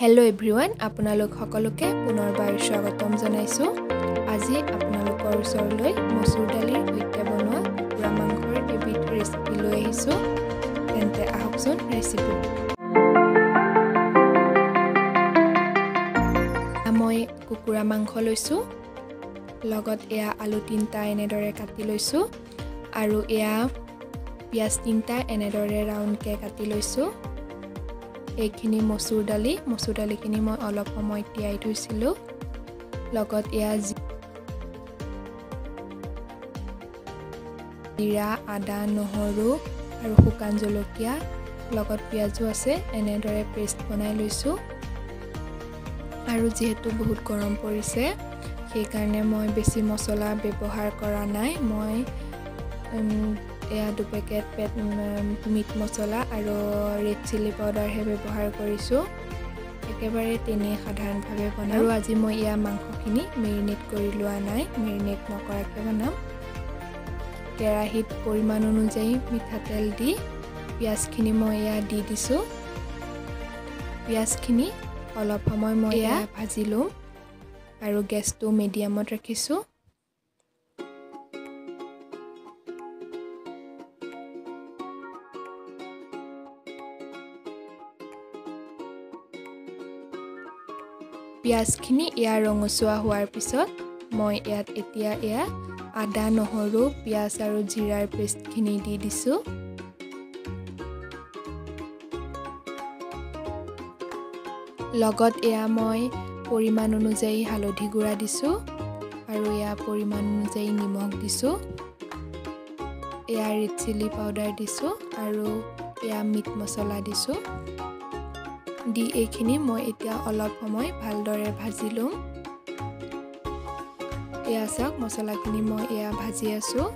Hello everyone আপোনালোক সকলোকে পুনৰবাৰ স্বাগতম জনাইছোঁ। আজি আপোনালোকৰ ওচৰলৈ মচুৰ দালিৰ সৈতে বনোৱা কুকুৰা মাংসৰ এবিধ ৰেচিপি লৈ আহিছোঁ। তেন্তে আহকচোন ৰেচিপি মই কুকুৰা মাংস লৈছোঁ লগত এয়া আলু তিনিটা এনেদৰে কাটি লৈছোঁ আৰু এয়া পিঁয়াজ তিনিটা এনেদৰে ৰাউণ্ডকৈ কাটি লৈছোঁ। এইখিনি মচুৰ দালি মচুৰ দালিখিনি মই অলপ সময় তিয়াই থৈছিলোঁ। লগত এয়া জিৰা আদা নহৰু আৰু শুকান জলকীয়া লগত পিঁয়াজো আছে এনেদৰে পেষ্ট বনাই লৈছোঁ। আৰু যিহেতু বহুত গৰম পৰিছে সেইকাৰণে মই বেছি মছলা ব্যৱহাৰ কৰা নাই। মই এয়া দুপেকেট পেট মিট মছলা আৰু ৰেড চিলি পাউডাৰহে ব্যৱহাৰ কৰিছোঁ। একেবাৰে তেনেই সাধাৰণভাৱে বনাওঁ আৰু আজি মই এয়া মাংসখিনি মেৰিনেট কৰি লোৱা নাই। মেৰিনেট নকৰাকৈ বনাম। কেৰাহীত পৰিমাণ অনুযায়ী মিঠাতেল দি পিঁয়াজখিনি মই এয়া দি দিছোঁ। পিঁয়াজখিনি অলপ সময় মই এয়া ভাজি লওঁ। আৰু গেছটো মিডিয়ামত ৰাখিছোঁ। পিঁয়াজখিনি এয়া ৰঙচুৱা হোৱাৰ পিছত মই ইয়াত এতিয়া এয়া আদা নহৰু পিঁয়াজ আৰু জিৰাৰ পেষ্টখিনি দি দিছোঁ। লগত এয়া মই পৰিমাণ অনুযায়ী হালধি গুড়া দিছোঁ আৰু এয়া পৰিমাণ অনুযায়ী নিমখ দিছোঁ। এয়া ৰেড চিলি পাউডাৰ দিছোঁ আৰু এয়া মিট মছলা দিছোঁ। দি এইখিনি মই এতিয়া অলপ সময় ভালদৰে ভাজি লওঁ এয়া চাওক মছলাখিনি মই এয়া ভাজি আছোঁ।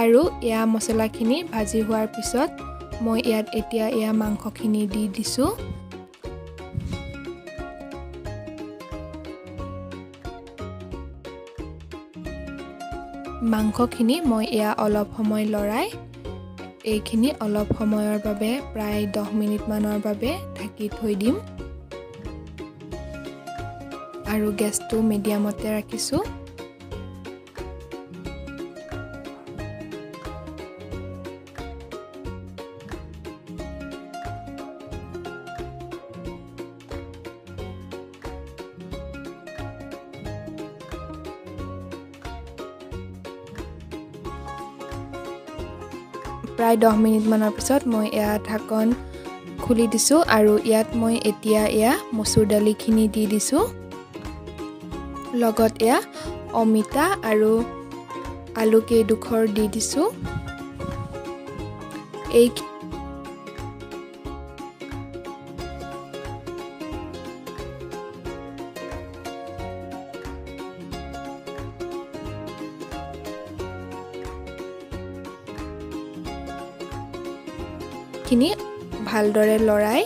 আৰু এয়া মছলাখিনি ভাজি হোৱাৰ পিছত মই ইয়াত এতিয়া এয়া মাংসখিনি দি দিছোঁ। মাংসখিনি মই এয়া অলপ সময় লৰাই এইখিনি অলপ সময়ৰ বাবে প্ৰায় দহ মিনিটমানৰ বাবে ঢাকি থৈ দিম। আৰু গেছটো মিডিয়ামতে ৰাখিছোঁ। প্ৰায় দহ মিনিটমানৰ পিছত মই এয়া ঢাকন খুলি দিছোঁ আৰু ইয়াত মই এতিয়া এয়া মচুৰ দালিখিনি দি দিছোঁ। লগত এয়া অমিতা আৰু আলু কেইডোখৰ দি দিছোঁ। এই খিনি ভালদৰে লৰাই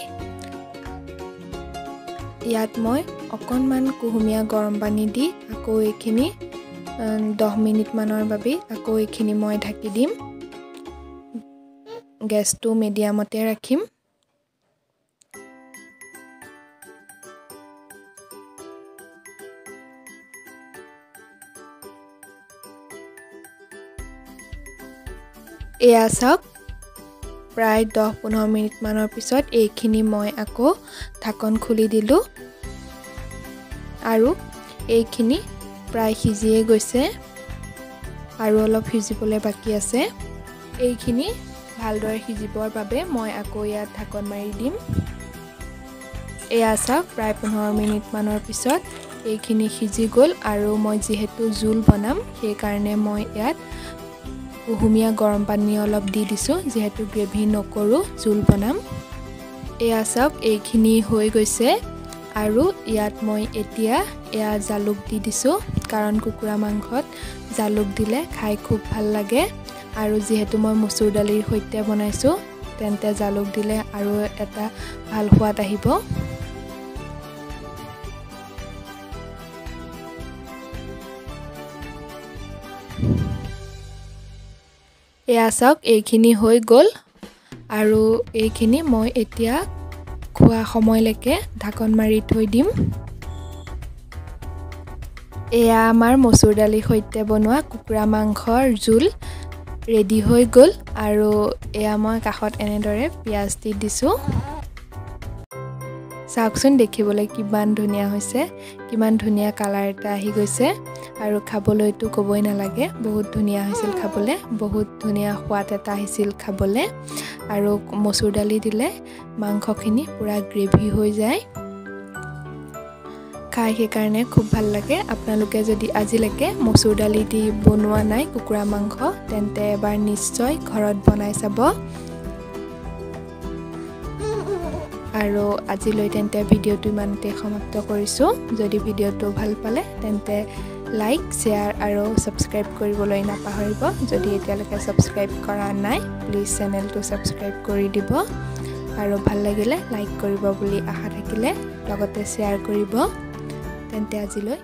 ইয়াত মই অকণমান কুহুমীয়া গৰম পানী দি আকৌ এইখিনি দহ মিনিটমানৰ বাবে আকৌ এইখিনি মই ঢাকি দিম। গেছটো মিডিয়ামতে ৰাখিম। এয়া চাওক। প্ৰায় দহ পোন্ধৰ মিনিটমানৰ পিছত এইখিনি মই আকৌ ঢাকন খুলি দিলোঁ। আৰু এইখিনি প্ৰায় সিজিয়ে গৈছে আৰু অলপ সিজিবলৈ বাকী আছে। এইখিনি ভালদৰে সিজিবৰ বাবে মই আকৌ ইয়াত ঢাকন মাৰি দিম। এয়া চাওক প্ৰায় পোন্ধৰ মিনিটমানৰ পিছত এইখিনি সিজি গ'ল আৰু মই যিহেতু জোল বনাম সেইকাৰণে মই ইয়াত কুহুমীয়া গৰম পানী অলপ দি দিছোঁ যিহেতু গ্ৰেভি নকৰোঁ জোল বনাম। এয়া চাওক এইখিনি হৈ গৈছে আৰু ইয়াত মই এতিয়া এয়া জালুক দি দিছোঁ কাৰণ কুকুৰা মাংসত জালুক দিলে খাই খুব ভাল লাগে। আৰু যিহেতু মই মচুৰ দালিৰ সৈতে বনাইছোঁ তেন্তে জালুক দিলে আৰু এটা ভাল সোৱাদ আহিব। এয়া চাওক এইখিনি হৈ গ'ল। আৰু এইখিনি মই এতিয়া খোৱা সময়লৈকে ঢাকন মাৰি থৈ দিম। এয়া আমাৰ মচুৰ দালিৰ সৈতে বনোৱা কুকুৰা মাংসৰ জোল। ৰেডি হৈ গ'ল। আৰু এয়া মই কাষত এনেদৰে পিঁয়াজ দি দিছোঁ। চাওকচোন দেখিবলৈ কিমান ধুনীয়া হৈছে কিমান ধুনীয়া কালাৰ এটা আহি গৈছে। আৰু খাবলৈতো ক'বই নালাগে বহুত ধুনীয়া হৈছিল খাবলৈ বহুত ধুনীয়া সোৱাদ এটা আহিছিল খাবলৈ। আৰু মচুৰ দালি দিলে মাংসখিনি পূৰা গ্ৰেভি হৈ যায়। খাই সেইকাৰণে খুব ভাল লাগে। আপোনালোকে যদি আজিলৈকে মচুৰ দালি দি বনোৱা নাই কুকুৰা মাংস তেন্তে এবাৰ নিশ্চয় ঘৰত বনাই চাব। আৰু আজিলৈ তেন্তে ভিডিঅ'টো ইমানতে সমাপ্ত কৰিছোঁ। যদি ভিডিঅ'টো ভাল পালে তেন্তে লাইক শ্বেয়াৰ আৰু ছাবস্ক্ৰাইব কৰিবলৈ নাপাহৰিব। যদি এতিয়ালৈকে ছাবস্ক্ৰাইব কৰা নাই প্লিজ চেনেলটো ছাবস্ক্ৰাইব কৰি দিব। আৰু ভাল লাগিলে লাইক কৰিব বুলি আশা থাকিলে লগতে শ্বেয়াৰ কৰিব। তেন্তে আজিলৈ